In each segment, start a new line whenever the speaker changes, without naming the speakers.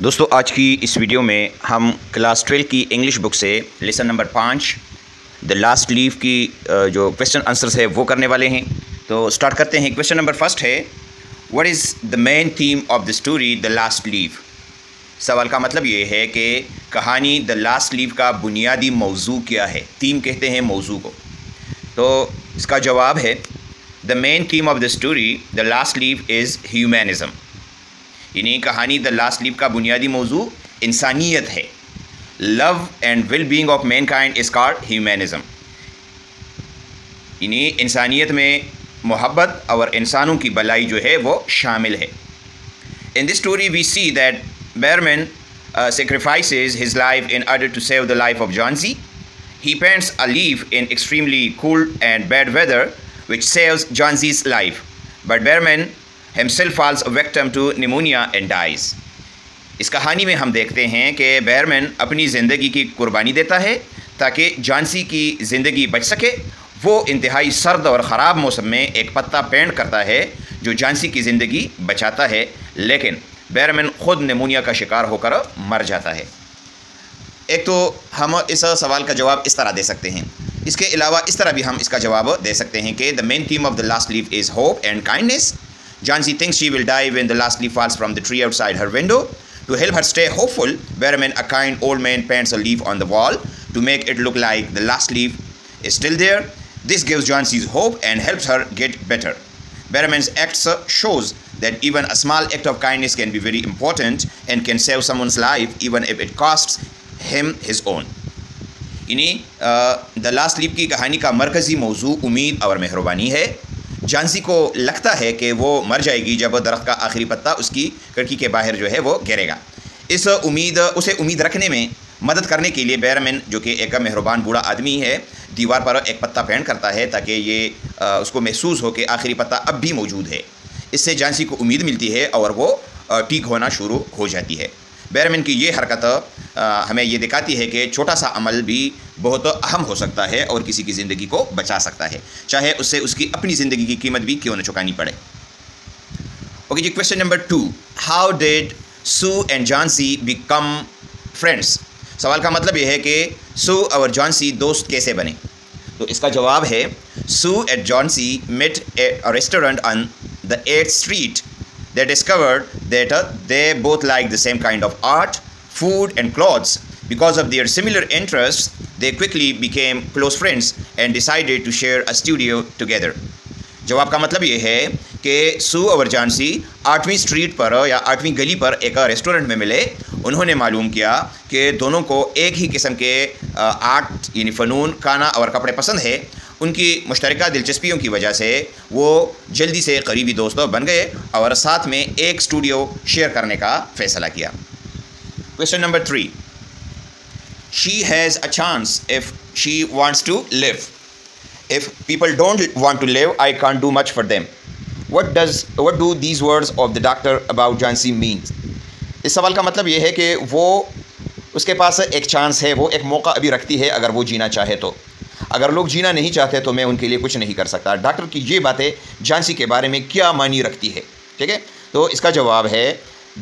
दोस्तों, आज की इस वीडियो में हम क्लास ट्वेल्व की इंग्लिश बुक से लेसन नंबर पाँच द लास्ट लीव की जो क्वेश्चन आंसर्स है, वो करने वाले हैं। तो स्टार्ट करते हैं। क्वेश्चन नंबर फ़र्स्ट है what is the main theme of the story the last leave सवाल का मतलब ये है कि कहानी द लास्ट लीव का बुनियादी मौजू क्या है? थीम कहते हैं मौजू को। तो इसका जवाब है the main theme of the story the last leave is humanism इन कहानी द लास्ट लीप का बुनियादी मौजू इंसानियत है। Love and well being of mankind is called humanism इन्हीं इंसानियत में मोहब्बत और इंसानों की भलाई जो है वो शामिल है। In this story we see that Behrman sacrifice his life in order to save the life of Johnsy he paints a leave in extremely cool and bad weather which saves Johnsy's life but Behrman himself falls a to to and dies. इस कहानी में हम देखते हैं कि Behrman अपनी ज़िंदगी की कुर्बानी देता है ताकि झांसी की ज़िंदगी बच सके। वो इंतहाई सर्द और ख़राब मौसम में एक पत्ता पेंट करता है जो झांसी की ज़िंदगी बचाता है, लेकिन बैरमैन ख़ुद नमूनिया का शिकार होकर मर जाता है। एक तो हम इस सवाल का जवाब इस तरह दे सकते हैं। इसके अलावा इस तरह भी हम इसका जवाब दे सकते हैं कि the main theme of the last leave is hope and kindness Jansi thinks she will die when the last leaf falls from the tree outside her window. To help her stay hopeful, Behrman, a kind old man, paints a leaf on the wall to make it look like the last leaf is still there. This gives Jansi's hope and helps her get better. Behrman's act shows that even a small act of kindness can be very important and can save someone's life even if it costs him his own. यानी the last leap की कहानी का मरकज़ी मौजू उम्मीद और मेहरबानी है झांसी को लगता है कि वो मर जाएगी जब दरख्त का आखिरी पत्ता उसकी खिड़की के बाहर जो है वो गिरेगा। इस उम्मीद, उसे उम्मीद रखने में मदद करने के लिए बैरमैन, जो कि एक मेहरबान बूढ़ा आदमी है, दीवार पर एक पत्ता पेंट करता है ताकि ये उसको महसूस हो कि आखिरी पत्ता अब भी मौजूद है। इससे झांसी को उम्मीद मिलती है और वो ठीक होना शुरू हो जाती है। बैरमैन की ये हरकत हमें ये दिखाती है कि छोटा सा अमल भी बहुत अहम हो सकता है और किसी की ज़िंदगी को बचा सकता है। चाहे उससे उसकी अपनी ज़िंदगी की कीमत भी क्यों न चुकानी पड़े। Okay ji question number two how did Sue and Johnsy become friends सवाल का मतलब यह है कि सू और जॉन्सी दोस्त कैसे बने? तो इसका जवाब है Sue at Johnsy met a restaurant on the eight street they discovered that uh, they both like the same kind of art, food, and clothes. Because of their similar interests, they quickly became close friends and decided to share a studio together. जवाब का मतलब ये है कि सू और जानसी आठवीं street पर या आठवीं गली पर एक रेस्टोरेंट में मिले उन्होंने मालूम किया कि दोनों को एक ही किस्म के आर्ट यानी फ़नून खाना और कपड़े पसंद है उनकी मुश्तरक दिलचस्पियों की वजह से वो जल्दी से करीबी दोस्तों बन गए और साथ में एक स्टूडियो शेयर करने का फ़ैसला किया। Question number three she has a chance if she wants to live if people don't want to live I can't do much for them what does what do these words of the doctor about Johnsy means इस सवाल का मतलब ये है कि वो, उसके पास एक चांस है, वो एक मौका अभी रखती है, अगर वो जीना चाहे तो। अगर लोग जीना नहीं चाहते तो मैं उनके लिए कुछ नहीं कर सकता। डॉक्टर की ये बातें झांसी के बारे में क्या मानी रखती है? ठीक है? तो इसका जवाब है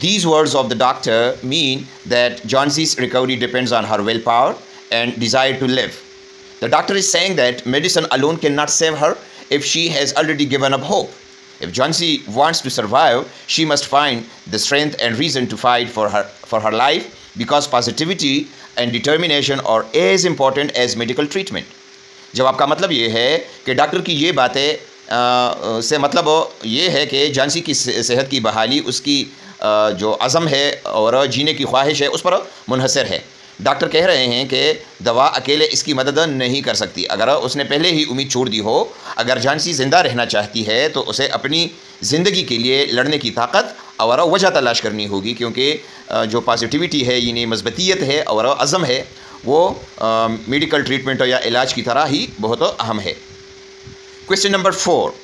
these words of the doctor mean that Johnsy's recovery depends on her will power and desire to live the doctor is saying that medicine alone can not save her if she has already given up hope If Johnsy wants to survive, she must find the strength and reason to fight for her, for her life because positivity and determination are as important as medical treatment. जवाब का मतलब ये है कि doctor की ये बातें से मतलब ये है कि झांसी की सेहत की बहाली, उसकी जो अज़म है और जीने की ख्वाहिश है, उस पर मुनहसर है। डॉक्टर कह रहे हैं कि दवा अकेले इसकी मदद नहीं कर सकती। अगर उसने पहले ही उम्मीद छोड़ दी हो, अगर झांसी ज़िंदा रहना चाहती है तो उसे अपनी ज़िंदगी के लिए लड़ने की ताकत और वजह तलाश करनी होगी, क्योंकि जो पॉजिटिविटी है यानी मजबतीत है और अज़म है। वो मेडिकल ट्रीटमेंट या इलाज की तरह ही बहुत अहम है। Question number four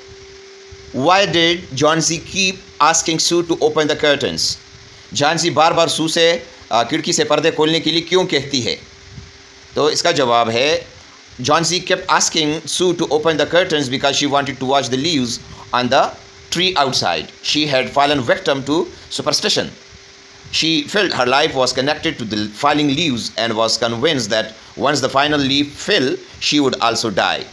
why did Johnsy keep asking Sue to open the curtains Johnsy बार बार सू से खिड़की से पर्दे खोलने के लिए क्यों कहती है? तो इसका जवाब है Johnsy kept asking Sue to open the curtains because she wanted to watch the leaves on the tree outside she had fallen victim to superstition She felt her life was connected to the falling leaves and was convinced that once the final leaf fell, she would also die.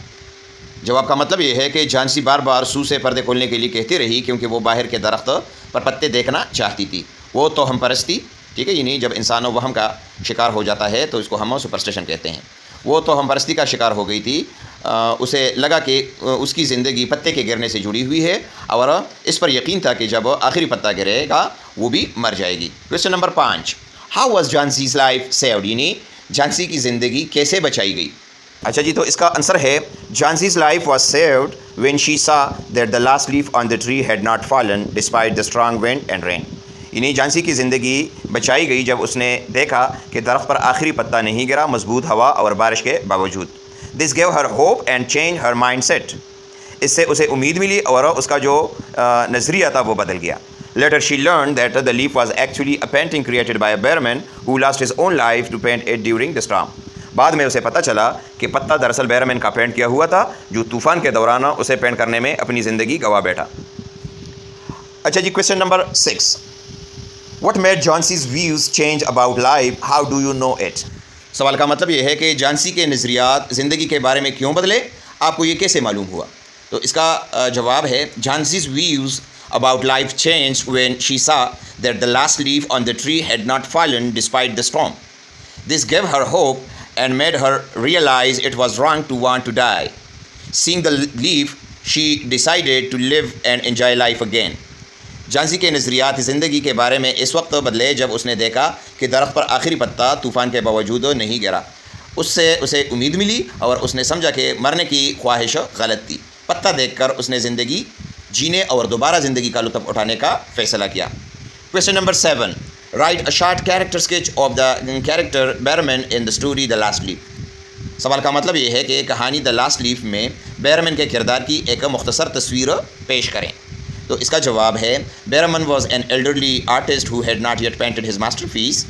जवाब का मतलब ये है कि झांसी बार बार Sue से पर्दे खोलने के लिए कहती रही क्योंकि वो बाहर के दरख्त पर पत्ते देखना चाहती थी। वो तो हम परस्ती ठीक है ये नहीं? जब इंसान वहम का शिकार हो जाता है तो इसको हम सुपरस्टेशन कहते हैं। वो तो हम परस्ती का शिकार हो गई थी। आ, उसे लगा कि उसकी ज़िंदगी पत्ते के गिरने से जुड़ी हुई है। और इस पर यकीन था कि जब आखिरी पत्ता गिरेगा वो भी मर जाएगी। Question number five. How was Johnsy's life saved यानी झांसी की ज़िंदगी कैसे बचाई गई? अच्छा जी तो इसका आंसर है Johnsy's life was saved when she saw that the last leaf on the tree had not fallen despite the strong wind and rain यानी झांसी की ज़िंदगी बचाई गई जब उसने देखा कि दरख्त पर आखिरी पत्ता नहीं गिरा, मज़बूत हवा और बारिश के बावजूद। This gave her hope and change her mindset इससे उसे उम्मीद मिली और उसका जो नज़रिया था वो बदल गया। Later, she learned that the leaf was actually a painting created by a bearman who lost his own life to paint it during the storm. बाद में उसे पता चला कि पत्ता दरअसल बैरमैन का पेंट किया हुआ था जो तूफ़ान के दौरान उसे पेंट करने में अपनी ज़िंदगी गवा बैठा। अच्छा जी question number six what made Johnsy's views change about life how do you know it सवाल का मतलब ये है कि जानसी के नज़रियात ज़िंदगी के बारे में क्यों बदले? आपको ये कैसे मालूम हुआ? तो इसका जवाब है Johnsy's views about life changed when she saw that the last leaf on the tree had not fallen despite the storm. This gave her hope and made her realize it was wrong to want to die. Seeing the leaf, she decided to live and enjoy life again. Johnsy के नज़रियात ज़िंदगी के बारे में इस वक्त बदले जब उसने देखा कि दरख्त पर आखिरी पत्ता तूफ़ान के बावजूद नहीं गिरा उससे उसे उम्मीद मिली और उसने समझा कि मरने की ख्वाहिश गलत थी पत्ता देखकर उसने ज़िंदगी जीने और दोबारा ज़िंदगी का लुत्फ़ उठाने का फ़ैसला किया। Question number seven write a short character sketch of the character Behrman in the story the last leaf सवाल का मतलब ये है कि कहानी द लास्ट लीफ में बैरमैन के किरदार की एक मुख्तसर तस्वीर पेश करें। तो इसका जवाब है Behrman was an elderly artist who had not yet painted his masterpiece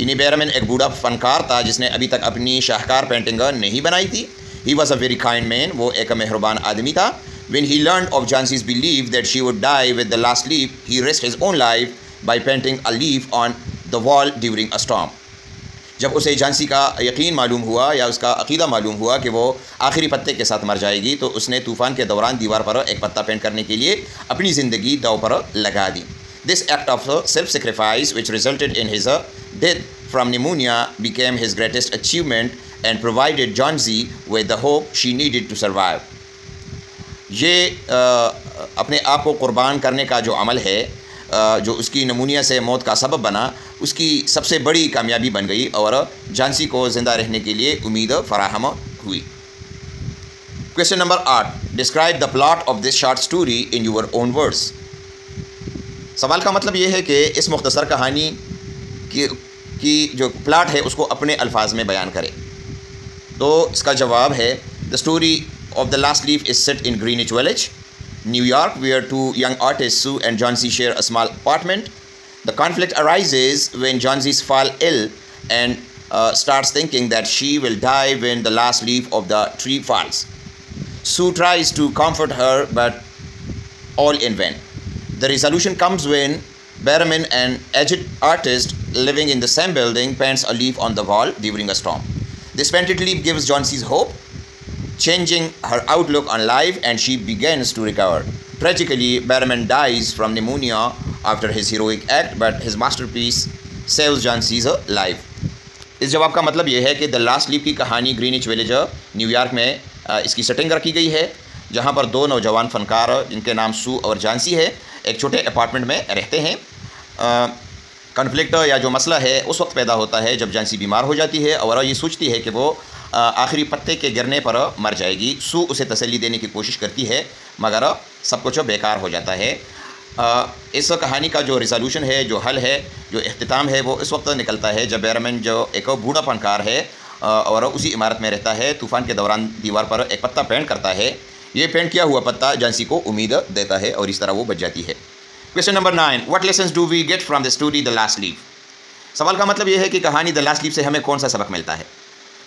यानी बैरमन एक बूढ़ा फनकार था जिसने अभी तक अपनी शाहकार पेंटिंग नहीं बनाई थी। He was a very kind man वो एक मेहरबान आदमी था। When he learned of Jhansi's belief that she would die with the last leaf, he risked his own life by painting a leaf on the wall during a storm. जब उसे झांसी का यकीन मालूम हुआ या उसका अकीदा मालूम हुआ कि वो आखिरी पत्ते के साथ मर जाएगी तो उसने तूफ़ान के दौरान दीवार पर एक पत्ता पेंट करने के लिए अपनी ज़िंदगी दाव पर लगा दी this act of self sacrifice which resulted in his death from pneumonia became his greatest achievement and provided Johnsy with the hope she needed to survive ये आ, अपने आप को क़ुरबान करने का जो अमल है जो उसकी नमूनिया से मौत का सबब बना उसकी सबसे बड़ी कामयाबी बन गई और झांसी को ज़िंदा रहने के लिए उम्मीद फ़राहम हुई। क्वेश्चन नंबर आठ। Describe the plot of this short story in your own words सवाल का मतलब ये है कि इस मुख्तसर कहानी की की जो प्लाट है उसको अपने अल्फाज में बयान करें। तो इसका जवाब है the story of The Last Leaf is set in Greenwich Village, New York, where two young artists, Sue and John C., share a small apartment. The conflict arises when John C. falls ill and uh, starts thinking that she will die when the last leaf of the tree falls. Sue tries to comfort her, but all in vain. The resolution comes when Berman, an aged artist living in the same building, paints a leaf on the wall during a storm. This painted leaf gives John C. hope changing her outlook on life and she begins to recover. Tragically, Berman dies from pneumonia after his heroic act, but his masterpiece saves Jhansi's life. इस जवाब का मतलब यह है कि the last leap की कहानी Greenwich village New York में इसकी सेटिंग रखी गई है जहाँ पर दो नौजवान फ़नकार जिनके नाम सू और झांसी है एक छोटे अपार्टमेंट में रहते हैं कन्फ्लिक्ट या जो मसला है उस वक्त पैदा होता है जब झांसी बीमार हो जाती है और ये सोचती है कि वो आखिरी पत्ते के गिरने पर मर जाएगी। सू उसे तसल्ली देने की कोशिश करती है, मगर सब कुछ बेकार हो जाता है। इस कहानी का जो रिजोल्यूशन है, जो हल है, जो अख्ताम है, वो इस वक्त निकलता है जब बैरमैन जो एक बूढ़ा फनकार है और उसी इमारत में रहता है। तूफ़ान के दौरान दीवार पर एक पत्ता पेंट करता है। ये पेंट किया हुआ पत्ता झांसी को उम्मीद देता है और इस तरह वो बच जाती है। Question number nine what lesson do we get from the story the last leave सवाल का मतलब ये है कि कहानी द लास्ट लीव से हमें कौन सा सबक मिलता है?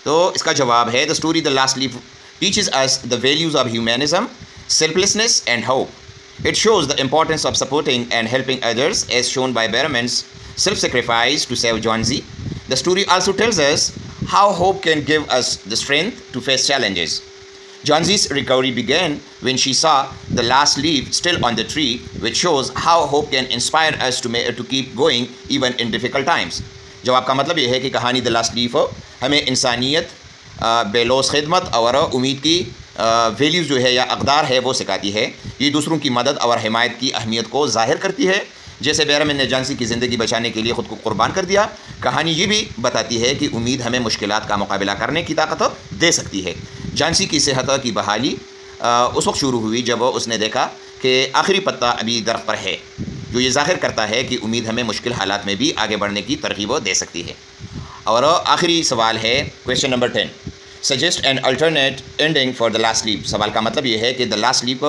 तो इसका जवाब है the story the last leaf teaches us the values of humanism selflessness and hope it shows the importance of supporting and helping others as shown by Behrman's self sacrifice to save Johnsy the story also tells us how hope can give us the strength to face challenges Johnsy's recovery begin when she saw the last leave still on the tree which shows how hope can inspire us to to keep going even in difficult times जो आपका मतलब यह है कि कहानी the last leaf हो हमें इंसानियत बेलोस खदमत और उम्मीद की वैल्यूज़ जो है या अकदार है वो सिखाती है। ये दूसरों की मदद और हमायत की अहमियत को ज़ाहिर करती है। जैसे बैरम जानसी की ज़िंदगी बचाने के लिए ख़ुद को कुर्बान कर दिया। कहानी ये भी बताती है कि उम्मीद हमें मुश्किल का मुकाबला करने की ताकत दे सकती है। झांसी की सेहत की बहाली उस वक्त शुरू हुई जब उसने देखा कि आखिरी पत्ता अभी दर पर है, जो ये ज़ाहिर करता है कि उम्मीद हमें मुश्किल हालात में भी आगे बढ़ने की तरकीब दे सकती है। और आखिरी सवाल है question number ten suggest an alternate ending for the last leap सवाल का मतलब ये है कि द लास्ट लीप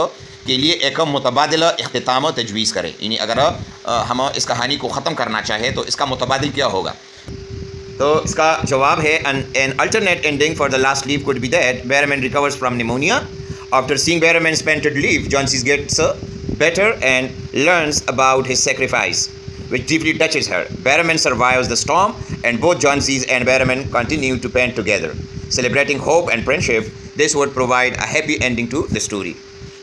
के लिए एक मुतबादल अख्ताम तजवीज़ करें. यानी अगर हम इस कहानी को ख़त्म करना चाहें तो इसका मुतबादल क्या होगा? तो इसका जवाब है an alternate ending for the last leave could be that Behrman recovers from pneumonia after seeing Behrman painted leave Johnsy gets better and learns about his sacrifice, which deeply touches her. Berriman survives the storm, and both John C's and Berriman continue to paint together. Celebrating hope and friendship, this would provide a happy ending to the story.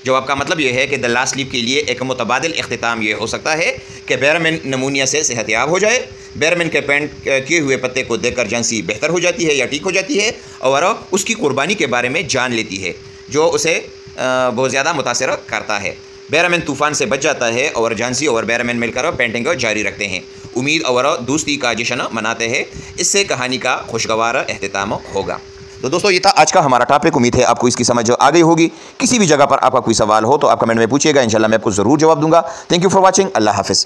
जवाब का मतलब यह है कि the last leap के लिए एक मुतबादल अख्ताम यह हो सकता है कि बैरमिन नमूनिया से सेहतियाब हो जाए बैरमिन के पेंट किए हुए पत्ते को देखकर जंसी बेहतर हो जाती है या ठीक हो जाती है और उसकी कुर्बानी के बारे में जान लेती है जो उसे बहुत ज़्यादा मुतासर करता है बैरमिन तूफ़ान से बच जाता है और झांसी और बैरामैन मिलकर पेंटिंग जारी रखते हैं। उम्मीद और दोस्ती का जश्न मनाते हैं। इससे कहानी का खुशगवार अहतमाम होगा। तो दोस्तों, ये था आज का हमारा टॉपिक उम्मीद है आपको इसकी समझ आ गई होगी। किसी भी जगह पर आपका कोई सवाल हो तो आप कमेंट में पूछिएगा। इंशाल्लाह मैं आपको ज़रूर जवाब दूँगा। थैंक यू फॉर वॉचिंग अल्लाह हाफिज़।